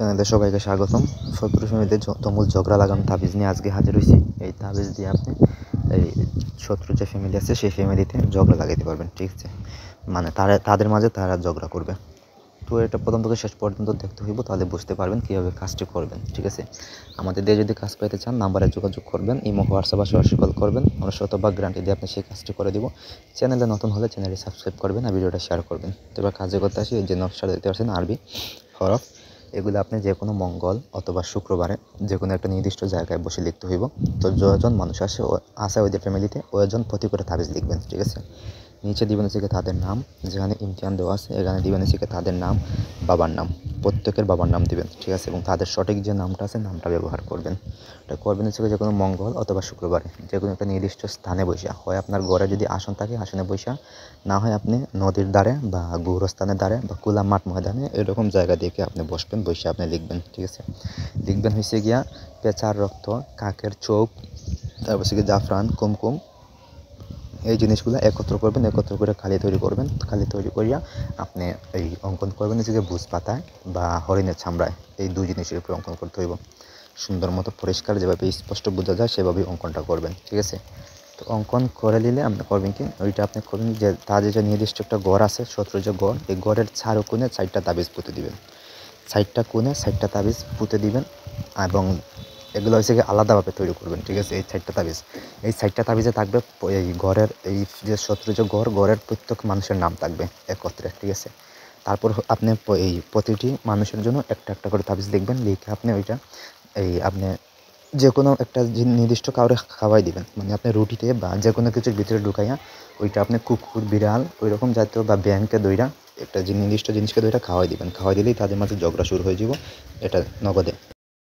চ্যানেলে সবাইকে স্বাগতম। শত্রু সমিতির তমুল ঝগড়া লাগানো তাবিজ নিয়ে আজকে হাজির হয়েছি। এই তাবিজ দিয়ে আপনি এই শত্রু যে ফ্যামিলি আছে, সেই ফ্যামিলিতে ঝগড়া লাগাইতে পারবেন, ঠিক আছে? মানে তারা, তাদের মাঝে তারা ঝগড়া করবে। তো এটা প্রথম থেকে শেষ পর্যন্ত দেখতে হইব, তাহলে বুঝতে পারবেন কীভাবে কাজটি করবেন, ঠিক আছে? আমাদের দিয়ে যদি কাজ পাইতে চান, নাম্বারে যোগাযোগ করবেন, ইমো, হোয়াটসঅ্যাপ সরাসরি কল করবেন। আমরা শতভাগ গ্যারান্টি দিয়ে আপনি সেই কাজটি করে দিব। চ্যানেলে নতুন হলে চ্যানেলটি সাবস্ক্রাইব করবেন আর ভিডিওটা শেয়ার করবেন। তো এবার কাজে করতে আসি, এই যে নকশাটা দেখতে পাচ্ছেন, আরবি হরফ। এগুলো আপনি যে কোনো মঙ্গল অথবা শুক্রবারে যে কোনো একটা নির্দিষ্ট জায়গায় বসে লিখতে হইব। তো যজন মানুষ আসে আসে ওই যে ফ্যামিলিতে ওইজন প্রতি করে তাবিজ লিখবেন, ঠিক আছে? নিচে দিবেন শিখে তাদের নাম, যেখানে ইমতিহান দেওয়া আছে, এখানে দিবেন শিখে তাদের নাম, বাবার নাম। প্রত্যেকের বাবার নাম দিবেন, ঠিক আছে? এবং তাদের সঠিক যে নামটা আছে, নামটা ব্যবহার করবেন। এটা করবেন হচ্ছে যে কোনো মঙ্গল অথবা শুক্রবারে, যে কোনো একটা নির্দিষ্ট স্থানে বসে হয় আপনার ঘরে যদি আসন থাকে, আসনে বসে না হয় আপনি নদীর দ্বারে বা গুরস্থানের দ্বারে বা কুলা মাঠ ময়দানে, এরকম জায়গা দেখে আপনি বসবেন বসে আপনি লিখবেন, ঠিক আছে? লিখবেন হচ্ছে গিয়া পেঁচার রক্ত, কাকের চোখ, তারপর হচ্ছে জাফরান, কুমকুম এই জিনিসগুলো একত্র করবেন, একত্র করে খালি তৈরি করবেন। খালি তৈরি করিয়া আপনি এই অঙ্কন করবেন যে বুঝ পাতায় বা হরিণের ছামড়ায় এই দুই জিনিসের উপরে অঙ্কন করতে হইব। সুন্দর মতো পরিষ্কার যেভাবে স্পষ্ট বোঝা যায়, সেভাবেই অঙ্কনটা করবেন, ঠিক আছে? তো অঙ্কন করে নিলে আপনি করবেন কি, ওইটা আপনি করবেন যে তাদের যে নির্দিষ্ট একটা গড় আছে শত্রু যে গড়, এই গড়ের ছাড়ো কোণে সাইডটা তাবিজ পুঁতে দিবেন। সাইডটা কোণে সাইডটা তাবিজ পুঁতে দিবেন এবং এগুলো হচ্ছে কি আলাদাভাবে তৈরি করবেন, ঠিক আছে? এই সাইডটা তাবিজ। এই সাইডটা তাবিজে থাকবে এই ঘরের, এই যে শত্রু যে ঘর, ঘরের প্রত্যেক মানুষের নাম থাকবে একত্রে, ঠিক আছে? তারপর আপনি এই প্রতিটি মানুষের জন্য একটা একটা করে তাবিজ লিখবেন, লিখে আপনি ওইটা এই আপনি যে কোনো একটা নির্দিষ্ট কাউরে খাওয়াই দিবেন। মানে আপনি রুটিতে বা যে কোনো কিছুর ভিতরে ঢুকাইয়া ওইটা আপনি কুকুর, বিড়াল ওই রকম জাতীয় বা ব্যাংকে দইরা একটা নির্দিষ্ট জিনিসকে দইটা খাওয়াই দিবেন। খাওয়াই দিলেই তাদের মাঝে ঝগড়া শুরু হয়ে যাব, এটা নগদে।